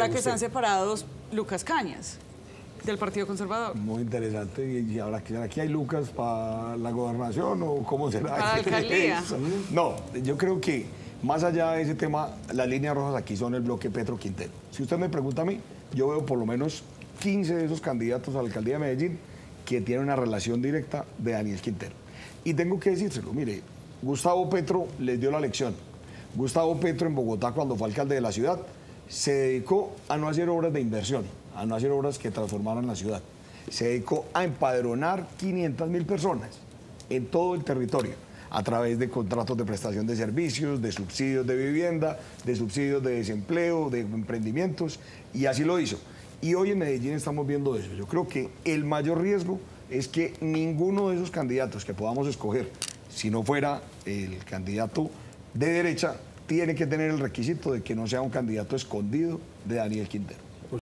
ahora que están separados Lucas Cañas, del Partido Conservador. Muy interesante. ¿Y ahora aquí hay Lucas para la gobernación o cómo será? Para la alcaldía. No, yo creo que más allá de ese tema, las líneas rojas aquí son el bloque Petro Quintero. Si usted me pregunta a mí, yo veo por lo menos 15 de esos candidatos a la alcaldía de Medellín que tienen una relación directa de Daniel Quintero. Y tengo que decírselo, mire, Gustavo Petro les dio la lección. Gustavo Petro en Bogotá, cuando fue alcalde de la ciudad, se dedicó a no hacer obras de inversión, a no hacer obras que transformaran la ciudad. Se dedicó a empadronar 500 mil personas en todo el territorio a través de contratos de prestación de servicios, de subsidios de vivienda, de subsidios de desempleo, de emprendimientos, y así lo hizo. Y hoy en Medellín estamos viendo eso. Yo creo que el mayor riesgo es que ninguno de esos candidatos que podamos escoger, si no fuera el candidato de derecha, tiene que tener el requisito de que no sea un candidato escondido de Daniel Quintero.